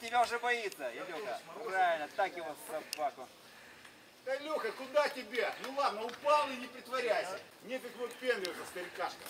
тебя уже боится, Илюха. Правильно, так его собаку. Да, Илюха, куда тебе? Ну ладно, упал и не притворяйся. Нефиг вот пены старикашка.